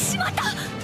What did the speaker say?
しまった。